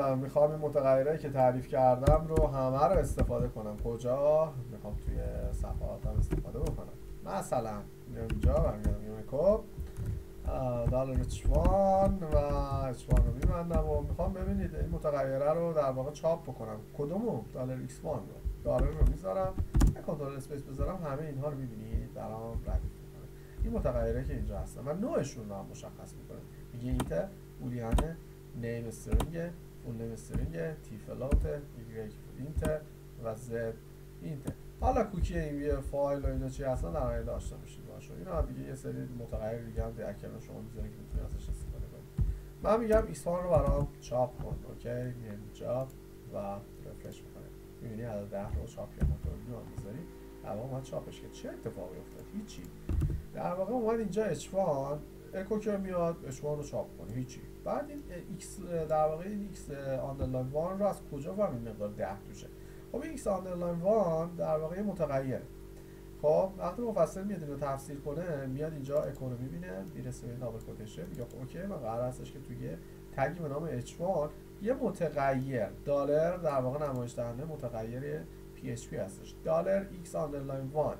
می‌خوام این متغیره که تعریف کردم رو همه رو استفاده کنم. کجا؟ می‌خوام توی صفحاتم استفاده بکنم. مثلا میام اینجا برمیگردم میام اکو دالر اچوان و اچوان رو میبندم و می‌خوام ببینید این متغیره رو در واقع چاپ بکنم. کدومو؟ دلار x رو. دلار رو می‌ذارم. control space بذارم. همه اینها رو می‌بینید. برام ردیف می‌کنه. این متغیره که اینجا هستن. و نوعشون رو هم مشخص می‌کنه. میگه اینت نیم استرینگ. فول نیم استرینگ تی فلات ایگریک اینت و زد اینت حالا کوکی این یه فایل و اینا چی هستن؟ در داشته باشید باشه اینا دیگه یه سری متغیر دیگه هم در کنار شما می‌ذارید که می‌تونید ازش استفاده کنید من میگم ایسفان رو برام چاپ کن اوکی؟ میام اینجا و رفرش می‌کنه. می‌بینی عدد ده رو چاپ کردم تو رو می‌ذاری واقع اومد چاپش کرد چه اتفاقی افتاد؟ هیچی. در واقع اومد اینجا اچوان اکو که میاد؟ اچوان رو چاپ کنه هیچی. بعد این x در واقع این x underline one رو از کجا فهمید مقدار ده توشه؟ خب این x underline one در واقع متغیر خب وقتی مفسر میاد اینو تفسیر کنه میاد اینجا اکو رو می‌بینه می‌رسه به double quotation میگه خب اوکی من قرار هستش که توی tag ی به نام h1 یه متغیر دلار در واقع نمایش دهنده متغیر PHP هستش. دلار x underline 1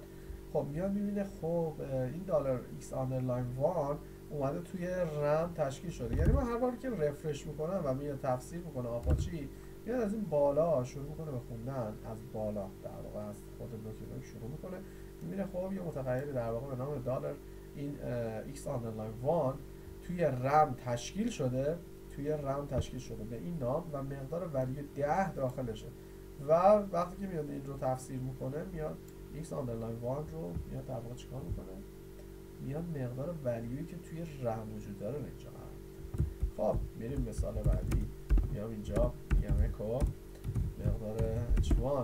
خب میاد می‌بینه خب این دلار x underline 1 اومده توی رم تشکیل شده. یعنی من هر بار که رفرش می‌کنم و میاد تفسیر می‌کنه آپاچی میاد از این بالا شروع می‌کنه به خوندن. از بالا در واقع از خود بلوک شروع می‌کنه. می‌بینه خب یه متغیر در واقع به نام دلار این x underline 1 توی رم تشکیل شده. توی رم تشکیل شده به این نام و مقدار ولیو 10 داخلشه. و وقتی که میاد این رو تفسیر می‌کنه میاد x underline 1 رو میاد در واقع چیکار می‌کنه؟ میاد مقدار ولیوی که توی رم وجود داره رو اینجا خب میریم مثال بعدی. میام اینجا میگم اکو مقدار h1 و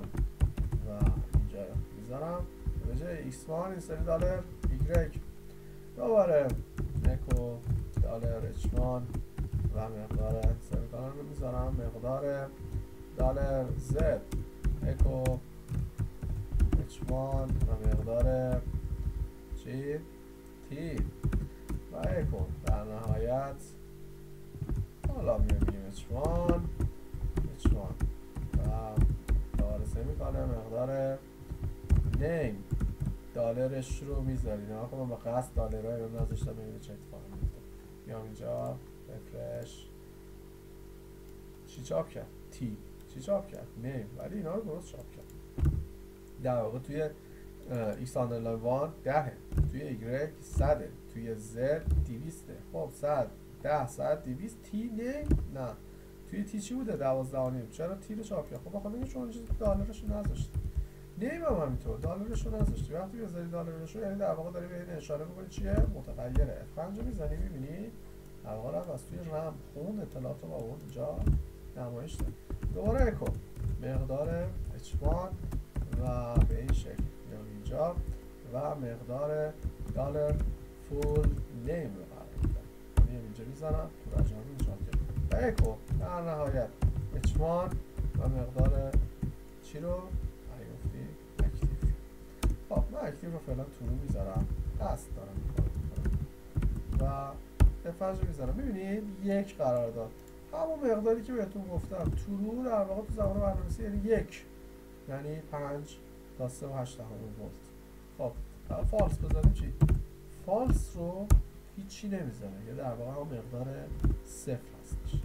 اینجا می‌ذارم. به جای x1 این سری دلار y. دوباره اکو دلار h1 و مقدار سمیکالن رو می‌ذارم. مقدار دلار زد اکو h1 و مقدار تی و اکو در نهایت حالا میگیم h1 h1 و دلار سمیکالن مقدار نیم دلارش رو می‌ذارید نه من به قصد دلارهای رو نذاشتم ببینید چه اتفاقی میفته میام اینجا. refresh. چی چاپ کرد؟ t. چی چاپ کرد؟ name ولی اینا رو درست چاپ کرد. در واقع توی x underline one دهه. توی ایگرک صده توی z دیویسته خب صد ده صد دیویست t name نه. توی t چی بوده؟ دوازده آنیم چرا t رو چاپ کرد؟ خب بخواه بگه شما دلارش رو نذاشتی. name هم همینطور. دلارش رو نذاشتی. وقتی بذاری دلارش رو یعنی در واقع داری به این اشاره می‌کنی چیه؟ متغیره. F5 رو می‌زنی می‌بینی؟ در واقع رفت از توی رم. خون اطلاعات رو با اون اینجا نمایش داد. دوباره اکو. مقدار h1 و به این شکل اینجا. و مقدار دلار فول نیم رو قرار میدم. میام اینجا می‌زنم تو رجام کرد و اکو در نهایت h1 و مقدار چی رو؟ گفتی اکتیو. خب من اکتیو رو فعلا تو رو می‌ذارم. قصد دارم و فرض می‌ذارم. ببینید یک قرار داد. همون مقداری که بهتون گفتم ترو در واقع تو زمان برنامه‌نویسی یعنی یک. یعنی پنج تا سه و هشت ولت خب فالس بذاریم چی؟ فالس رو هیچی نمی‌زنه یه در واقع هم مقدار صفر هستش.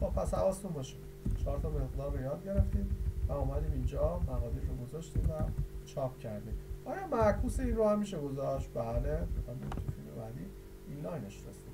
خب پس حواستون باشه. چهار تا مقدار رو یاد گرفتیم و اومدیم اینجا مقادیر رو گذاشتیم و چاپ کردیم. آیا معکوس این رو هم میشه گذاشت؟ بله بعدی. این لاینش استفاده